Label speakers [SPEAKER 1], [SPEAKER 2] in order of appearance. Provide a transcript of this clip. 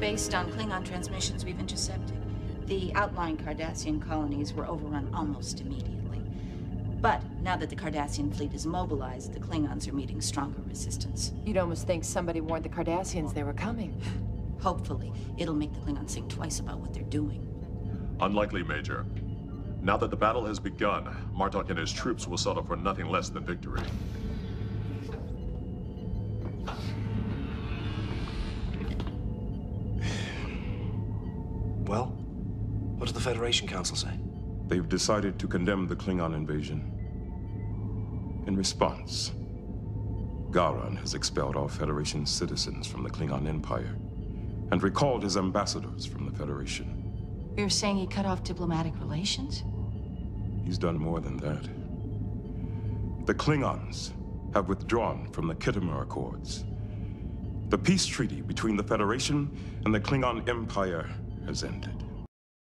[SPEAKER 1] Based on Klingon transmissions we've intercepted, the outlying Cardassian colonies were overrun almost immediately. But now that the Cardassian fleet is mobilized, the Klingons are meeting stronger resistance.
[SPEAKER 2] You'd almost think somebody warned the Cardassians they were coming.
[SPEAKER 1] Hopefully, it'll make the Klingons think twice about what they're doing.
[SPEAKER 3] Unlikely, Major. Now that the battle has begun, Martok and his troops will settle for nothing less than victory.
[SPEAKER 4] Well, what does the Federation Council say?
[SPEAKER 5] They've decided to condemn the Klingon invasion. In response, Gowron has expelled all Federation citizens from the Klingon Empire and recalled his ambassadors from the Federation.
[SPEAKER 1] You're saying he cut off diplomatic relations?
[SPEAKER 5] He's done more than that. The Klingons have withdrawn from the Khitomer Accords. The peace treaty between the Federation and the Klingon Empire has ended.